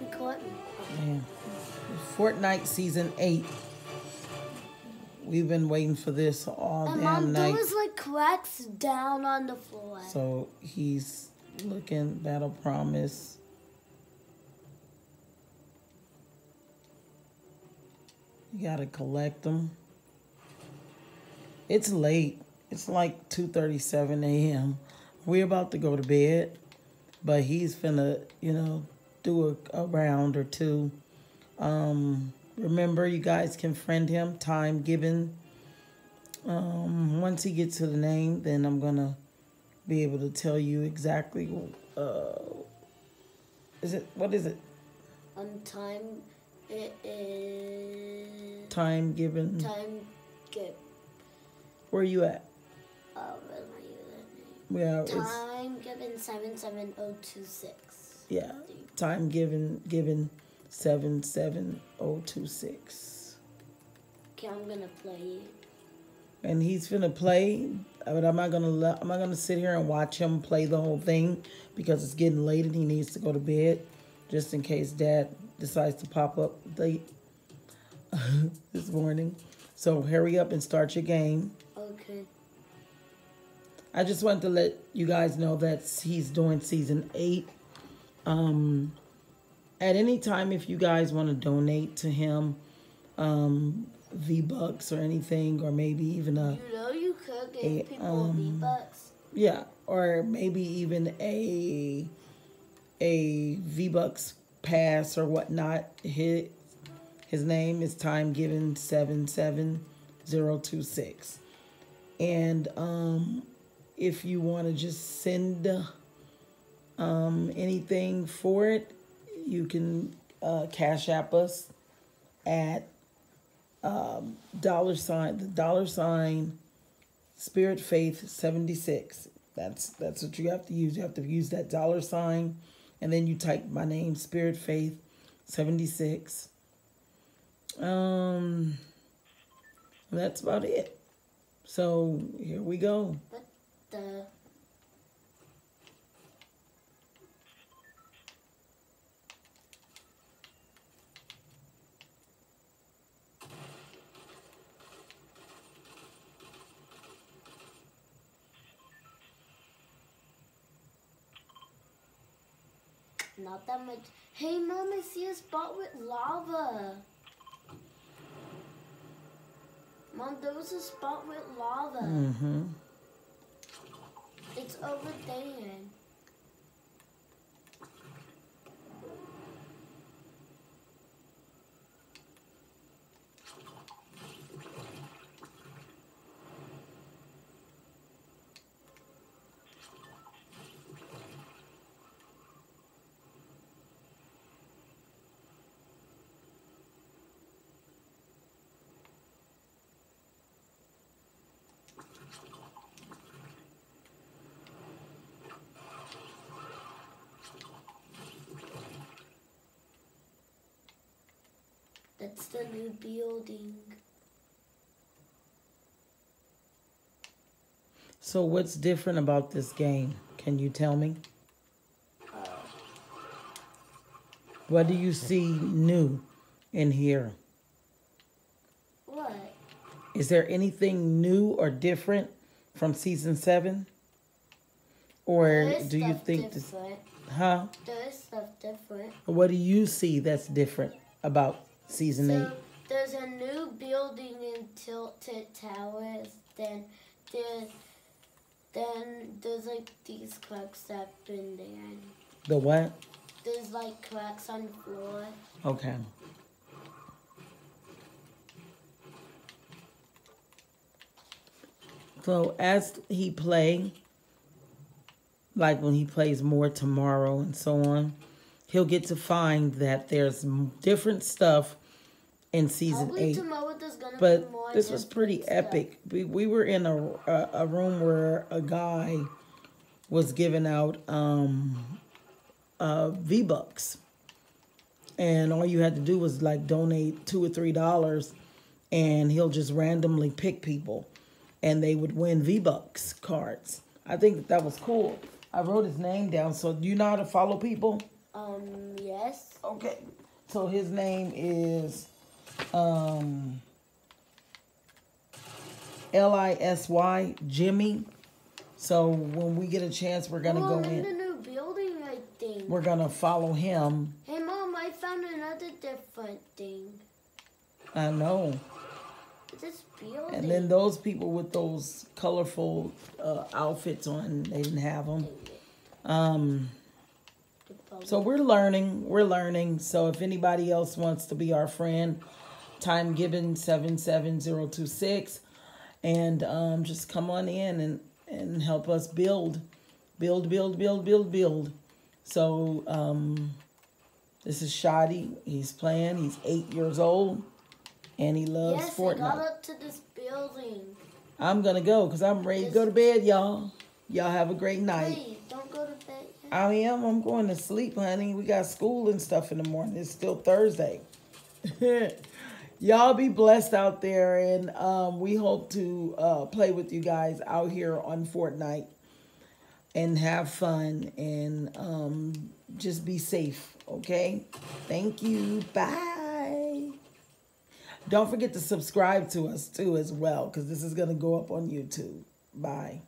Man. Fortnite season eight. We've been waiting for this all And damn mom, there night. was like cracks down on the floor. So he's looking battle promise. You gotta collect them. It's late. It's like two thirty-seven a.m. We're about to go to bed, but he's finna, you know, do a, a round or two. Um, remember, you guys can friend him. TimeGibbon. Um, once he gets to the name, then I'm gonna be able to tell you exactly. Uh, is it what is it? On time, it is TimeGibbon. time. Get. Where are you at? Uh, what I using? Yeah, it's TimeGibbon seven seven oh two six. yeah. TimeGibbon given seven seven oh two six. Okay, I'm gonna play. And he's finna play, but I'm not gonna let, I'm not gonna sit here and watch him play the whole thing because it's getting late and he needs to go to bed, just in case Dad decides to pop up late this morning. So hurry up and start your game. Okay. I just wanted to let you guys know that he's doing season eight. Um, at any time, if you guys want to donate to him, um, V Bucks or anything, or maybe even a You know you could give A, people um, V bucks. yeah, or maybe even a a V Bucks pass or whatnot. His his name is TimeGibbon seven seven zero two six, and um, if you want to just send um anything for it, you can uh, cash app us at um, dollar sign the dollar sign Spirit Faith 76. That's that's what you have to use. You have to use that dollar sign and then you type my name Spirit Faith 76. Um that's about it. So here we go. Not that much. Hey, mom, I see a spot with lava. Mom, there was a spot with lava. Mm-hmm. It's over there. That's the new building. So what's different about this game? Can you tell me? What do you see new in here? What? Is there anything new or different from season seven? Or do you think this different. huh? There is stuff different. What do you see that's different about season So eight? there's a new building in Tilted Towers. Then there's then there's like these cracks up in there. The what? There's like cracks on the floor. Okay. So as he play, like when he plays more tomorrow and so on, he'll get to find that there's different stuff in season Probably eight. tomorrow there's gonna be But this was pretty stuff. epic. We, we were in a, a a room where a guy was giving out um uh V bucks, and all you had to do was like donate two or three dollars, and he'll just randomly pick people, and they would win V bucks cards. I think that that was cool. I wrote his name down. So do you know how to follow people? Um. Yes. Okay. So his name is um L I S Y Jimmy. So when we get a chance, we're gonna oh, go in in. the new building, I think. We're gonna follow him. Hey, Mom, I found another different thing. I know. This building. And then those people with those colorful uh, outfits on, they didn't have them. Um, so we're learning. We're learning. So if anybody else wants to be our friend, TimeGibbon seven seven zero two six, and um, just come on in and and help us build, build, build, build, build, build. So um, this is Shoddy. He's playing. He's eight years old, and he loves yes, Fortnite. I got up to this building. I'm gonna go because I'm ready to go to bed, y'all. Y'all have a great night. Wait, don't go to bed. I am. I'm going to sleep, honey. We got school and stuff in the morning. It's still Thursday. y'all be blessed out there, and um, we hope to uh, play with you guys out here on Fortnite and have fun and um, just be safe. Okay. Thank you. Bye. Don't forget to subscribe to us too as well because this is going to go up on YouTube. Bye.